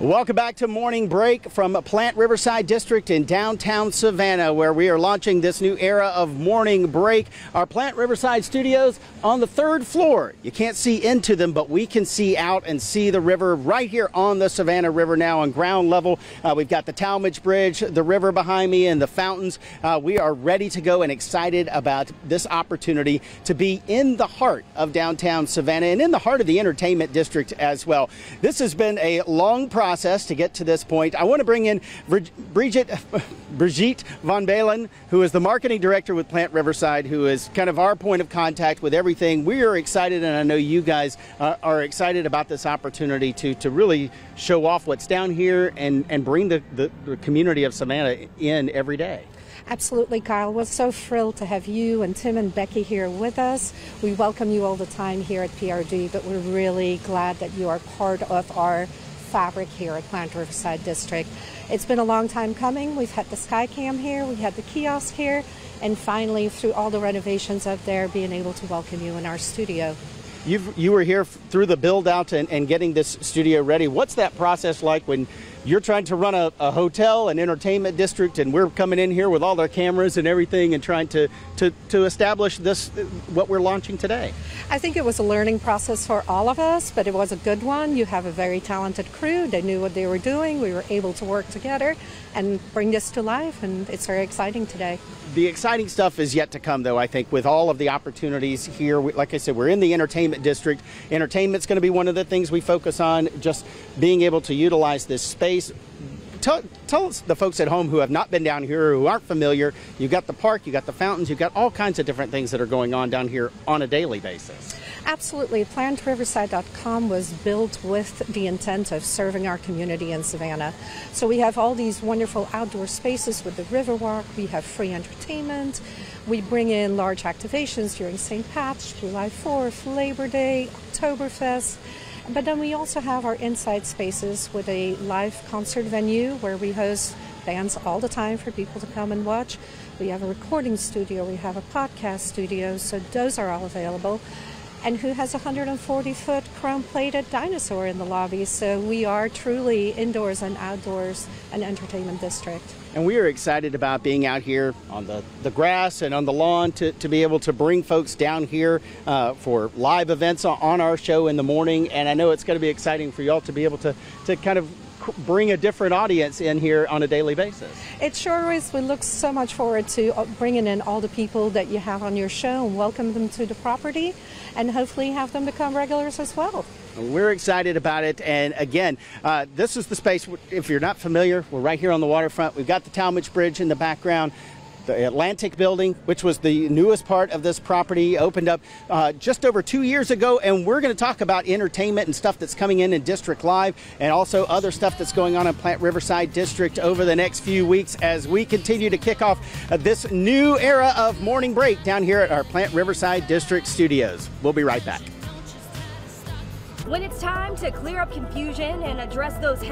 Welcome back to Morning Break from Plant Riverside District in downtown Savannah, where we are launching this new era of Morning Break. Our Plant Riverside studios on the third floor. You can't see into them, but we can see out and see the river right here on the Savannah River now on ground level. Uh, we've got the Talmadge Bridge, the river behind me, and the fountains. Uh, we are ready to go and excited about this opportunity to be in the heart of downtown Savannah and in the heart of the entertainment district as well. This has been a long process process to get to this point. I want to bring in Bridget, Brigitte Von Balen, who is the marketing director with Plant Riverside, who is kind of our point of contact with everything. We are excited, and I know you guys uh, are excited about this opportunity to, to really show off what's down here and, and bring the, the, the community of Savannah in every day. Absolutely, Kyle. We're so thrilled to have you and Tim and Becky here with us. We welcome you all the time here at PRD, but we're really glad that you are part of our fabric here at Plant Riverside District. It's been a long time coming. We've had the Skycam here, we had the kiosk here, and finally, through all the renovations up there, being able to welcome you in our studio. You've, you were here through the build out and, and getting this studio ready. What's that process like when you're trying to run a, a, hotel, an entertainment district, and we're coming in here with all our cameras and everything and trying to, to, to establish this, what we're launching today? I think it was a learning process for all of us, but it was a good one. You have a very talented crew. They knew what they were doing. We were able to work together and bring this to life, and it's very exciting today. The exciting stuff is yet to come, though, I think, with all of the opportunities here. Like I said, we're in the entertainment district. Entertainment's going to be one of the things we focus on, just being able to utilize this space Tell, tell the folks at home who have not been down here who aren't familiar, you've got the park, you've got the fountains, you've got all kinds of different things that are going on down here on a daily basis. Absolutely. PlantRiverside.com was built with the intent of serving our community in Savannah. So we have all these wonderful outdoor spaces with the Riverwalk, we have free entertainment, we bring in large activations during St. Pat's, July 4th, Labor Day, Oktoberfest. But then we also have our inside spaces with a live concert venue where we host bands all the time for people to come and watch. We have a recording studio, we have a podcast studio, so those are all available. And who has a 140 foot chrome plated dinosaur in the lobby? So we are truly indoors and outdoors an entertainment district. And we are excited about being out here on the, the grass and on the lawn to, to be able to bring folks down here uh, for live events on our show in the morning. And I know it's going to be exciting for y'all to be able to, to kind of bring a different audience in here on a daily basis. It sure is. We look so much forward to uh, bringing in all the people that you have on your show and welcome them to the property and hopefully have them become regulars as well. We're excited about it. And again, uh, this is the space, if you're not familiar, we're right here on the waterfront. We've got the Talmadge Bridge in the background. The Atlantic Building, which was the newest part of this property, opened up uh, just over two years ago. And we're going to talk about entertainment and stuff that's coming in in District Live and also other stuff that's going on in Plant Riverside District over the next few weeks as we continue to kick off uh, this new era of morning break down here at our Plant Riverside District studios. We'll be right back. When it's time to clear up confusion and address those